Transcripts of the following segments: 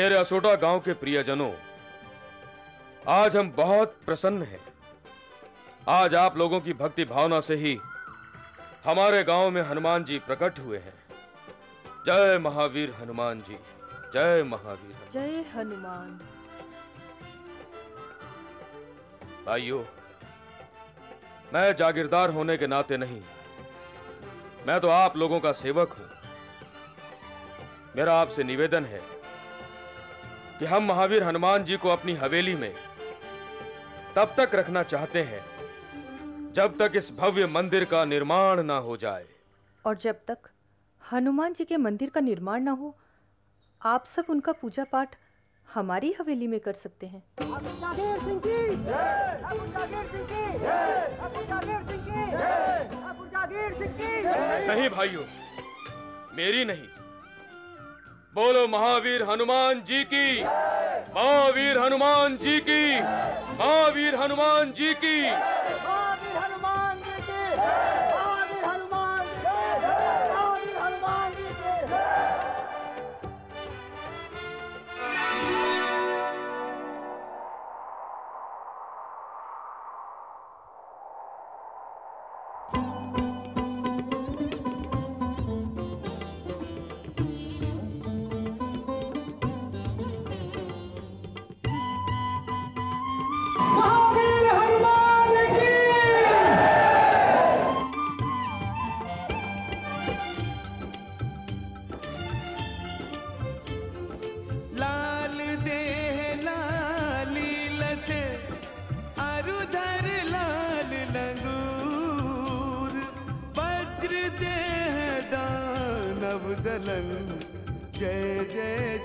मेरे असोटा गाँव के प्रियजनों आज हम बहुत प्रसन्न हैं। आज आप लोगों की भक्ति भावना से ही हमारे गाँव में हनुमान जी प्रकट हुए हैं। जय महावीर हनुमान जी जय महावीर जय हनुमान। भाइयों मैं जागीरदार होने के नाते नहीं मैं तो आप लोगों का सेवक हूँ। मेरा आपसे निवेदन है कि हम महावीर हनुमान जी को अपनी हवेली में तब तक रखना चाहते हैं जब तक इस भव्य मंदिर का निर्माण ना हो जाए। और जब तक हनुमान जी के मंदिर का निर्माण न हो आप सब उनका पूजा पाठ हमारी हवेली में कर सकते हैं। अबू जागीर सिंह की। जय अबू जागीर सिंह की। जय अबू जागीर सिंह की। जय अबू जागीर सिंह की। जय नहीं भाइयों मेरी नहीं। बोलो महावीर हनुमान जी की। महावीर हनुमान जी की। महावीर हनुमान जी की।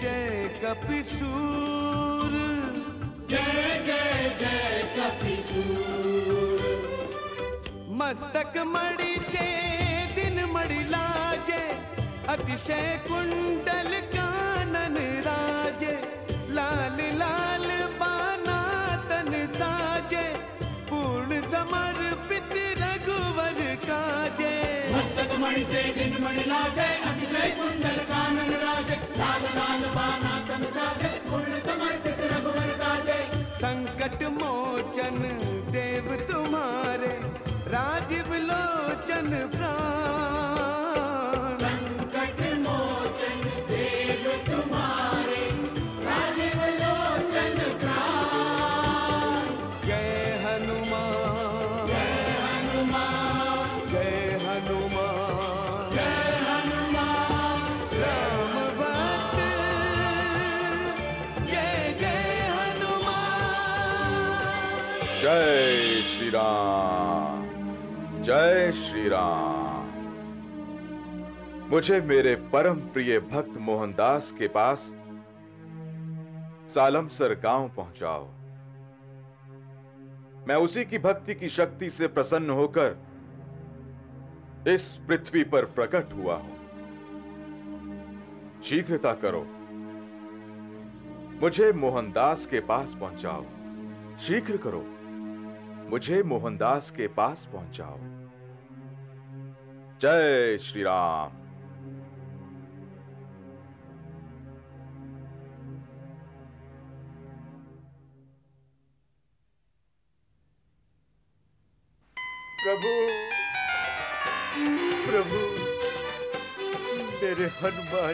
जय कपिसूर जय जय जय कपिसूर मस्तक मणि से दिन मणि लाजे अतिशय कुंडल कानन राजे लाल लाल बाना तन साजे पूर्ण समर्पित रघुवर काजे संकट मोचन देव तुम्हारे राजीव लोचन प्राण श्री राम मुझे मेरे परम प्रिय भक्त मोहनदास के पास सालमसर गाँव पहुंचाओ। मैं उसी की भक्ति की शक्ति से प्रसन्न होकर इस पृथ्वी पर प्रकट हुआ हूँ। शीघ्रता करो। मुझे मोहनदास के पास पहुंचाओ। शीघ्र करो। मुझे मोहनदास के पास पहुंचाओ। जय श्री राम प्रभु प्रभु मेरे हनुमान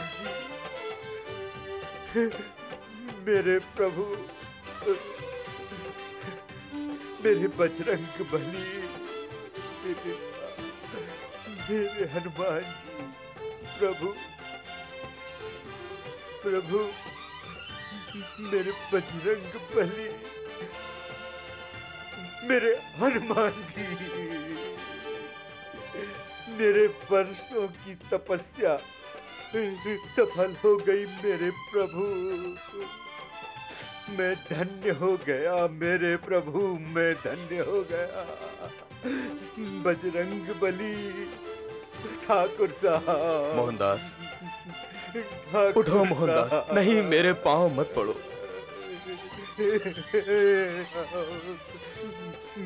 जी मेरे प्रभु मेरे बजरंग बली मेरे हनुमान जी, प्रभु प्रभु, मेरे बजरंग बली, मेरे हनुमान जी, मेरे वर्षों की तपस्या सफल हो गई मेरे प्रभु। मैं धन्य हो गया मेरे प्रभु, मैं धन्य हो गया। बजरंग बली ठाकुर साहब। मोहनदास। उठो मोहनदास नहीं मेरे पाँव मत पड़ो।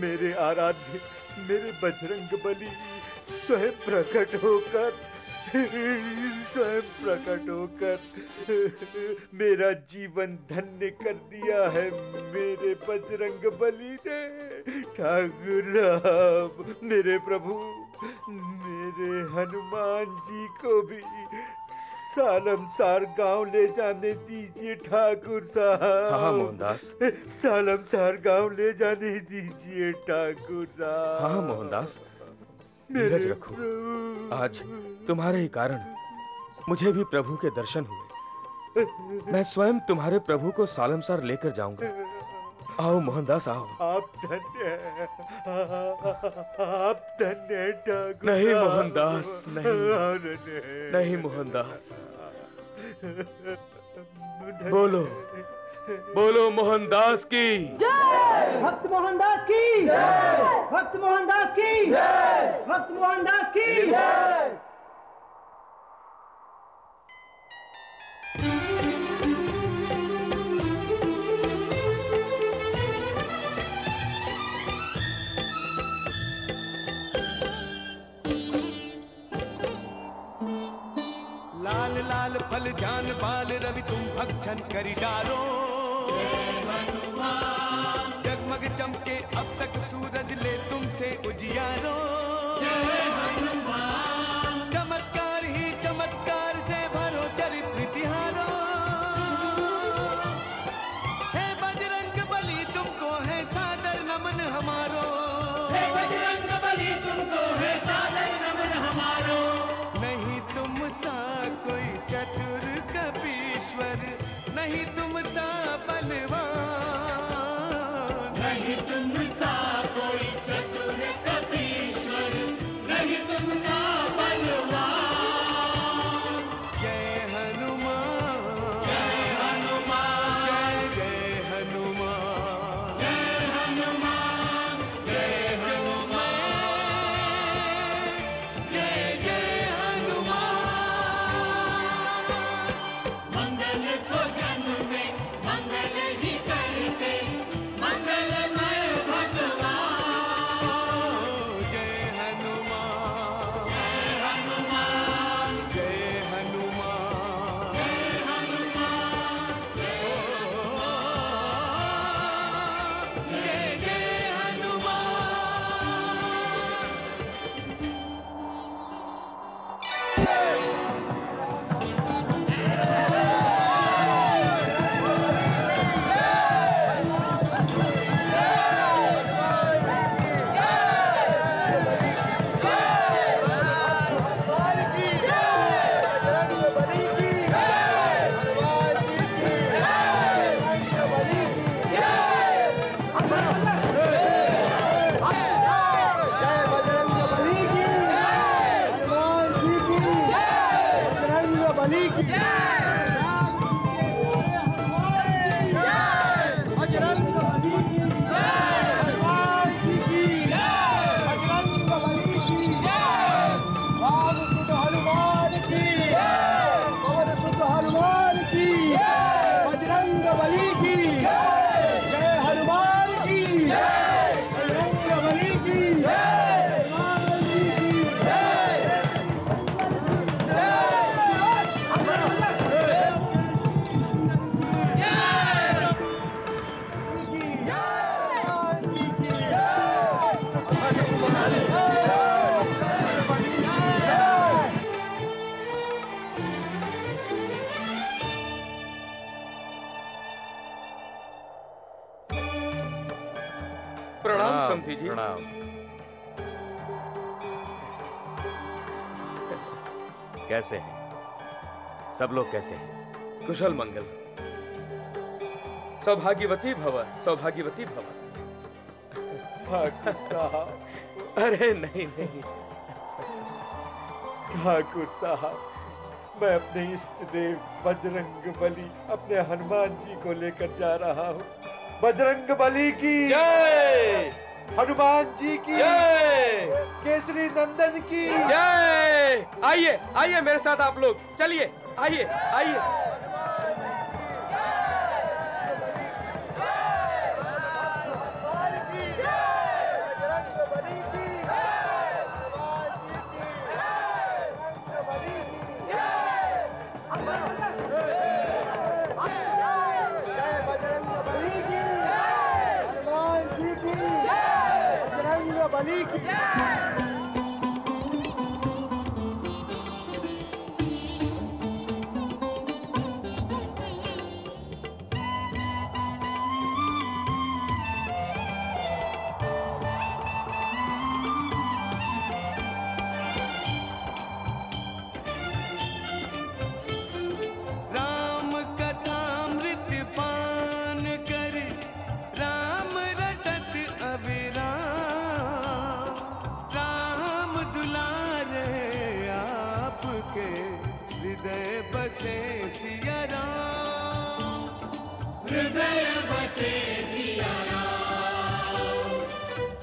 मेरे आराध्य मेरे बजरंग बली स्वयं प्रकट होकर स्वयं प्रकट होकर मेरा जीवन धन्य कर दिया है। मेरे बजरंग बली ने। ठाकुर मेरे प्रभु मेरे हनुमान जी को भी सालमसार गाँव ले जाने दीजिए ठाकुर साहब। हाँ मोहनदास। सालमसार गाँव ले जाने दीजिए ठाकुर साहब। हाँ मोहनदास। मेरे धीरज रखो। आज तुम्हारे ही कारण मुझे भी प्रभु के दर्शन हुए। मैं स्वयं तुम्हारे प्रभु को सालमसार लेकर जाऊँगा। आओ मोहनदास आओ। आप धन्य आप धन्य नहीं, मोहनदास, नहीं। नहीं मोहनदास। बोलो। बोलो मोहनदास की। भक्त मोहनदास की। भक्त मोहनदास की। भक्त मोहनदास की। लाल लाल फल जान बाल रवि तुम भक्षण करी डारो। चमके अब तक सूरज ले तुमसे उजियारो। चमत्कार ही चमत्कार से भरो चरित्र तिहारो हे बजरंग बली तुमको है सादर नमन हमारो। बजरंग बली तुमको है सादर नमन हमारो। नहीं तुम सा कोई चतुर कपीश्वर नहीं तुम सा बलवान प्रणाम। कैसे हैं? सब लोग कैसे हैं? कुशल मंगल। सौभाग्यवती भव सौभाग्यवती भव। साहब। अरे नहीं नहीं। ठाकुर साहब मैं अपने इष्ट देव बजरंग बली अपने हनुमान जी को लेकर जा रहा हूँ। बजरंग बली की जय! हनुमान जी की। जय। केसरी नंदन की। जय। आइए आइए मेरे साथ आप लोग। चलिए आइए आइए।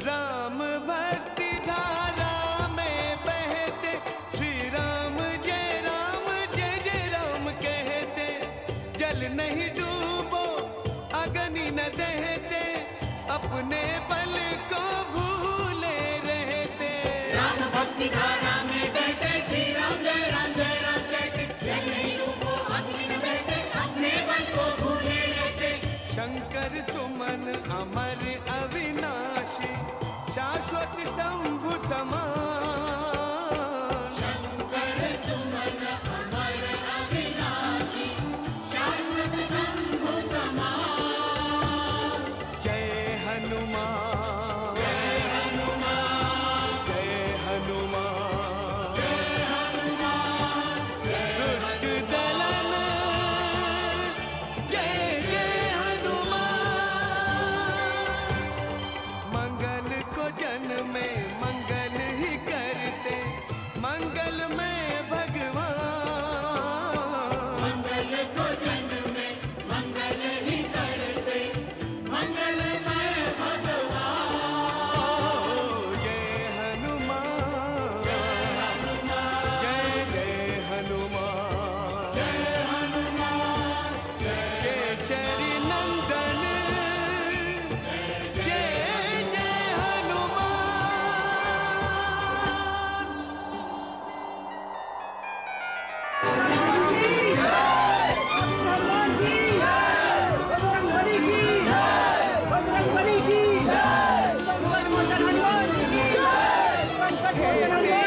राम भक्ति धारा में बहते श्री राम जय राम, जय जय राम कहते, जल नहीं डूबो, अग्नि न देते अपने बल शंकर सुमन अमर अविनाशी शाश्वत शंभु समान सब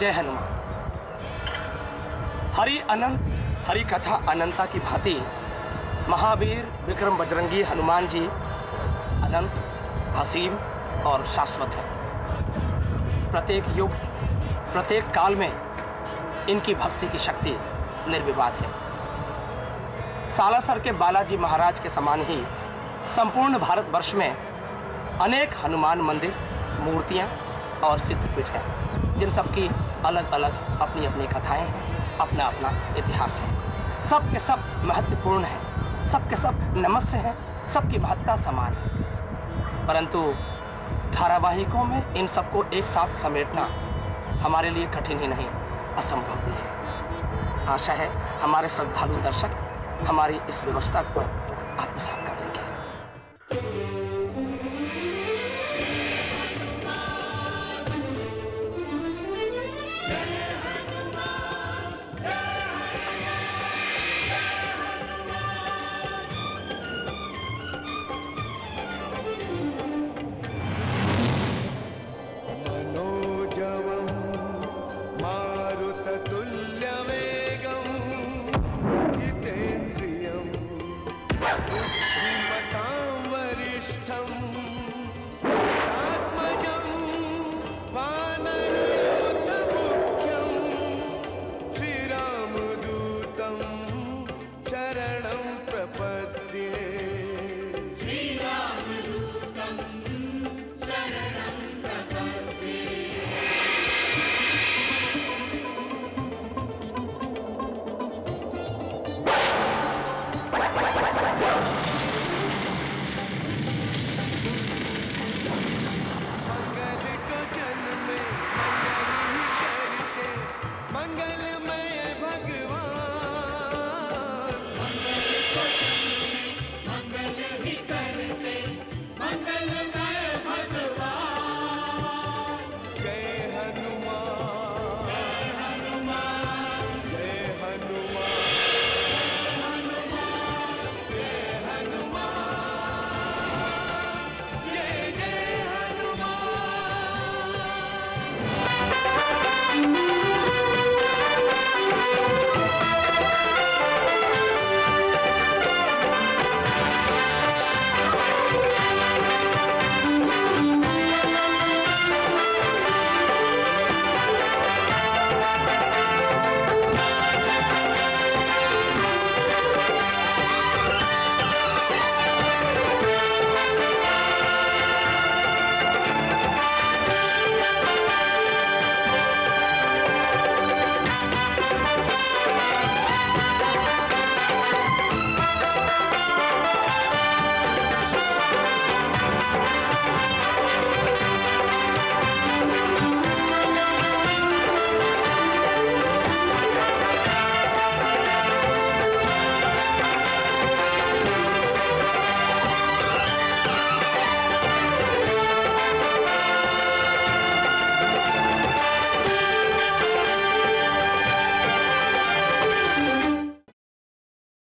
जय हनुमान। हरि अनंत, हरि कथा अनंता की भांति महावीर विक्रम बजरंगी हनुमान जी अनंत हसीम और शाश्वत हैं। प्रत्येक युग, प्रत्येक काल में इनकी भक्ति की शक्ति निर्विवाद है। सालासर के बालाजी महाराज के समान ही संपूर्ण भारतवर्ष में अनेक हनुमान मंदिर, मूर्तियाँ और सिद्धपीठ हैं। जिन सब की अलग अलग अपनी अपनी कथाएँ हैं अपना अपना इतिहास है। सब के सब महत्वपूर्ण हैं सब के सब नमस्य हैं, सबकी महत्ता समान है। परंतु धारावाहिकों में इन सबको एक साथ समेटना हमारे लिए कठिन ही नहीं, असंभव भी है। आशा है हमारे श्रद्धालु दर्शक, हमारी इस व्यवस्था को